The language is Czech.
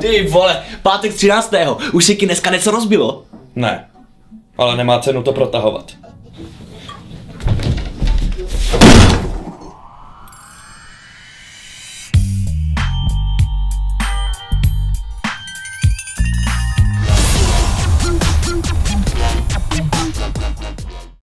Ty vole, pátek 13. Už se ti dneska něco rozbilo? Ne. Ale nemá cenu to protahovat.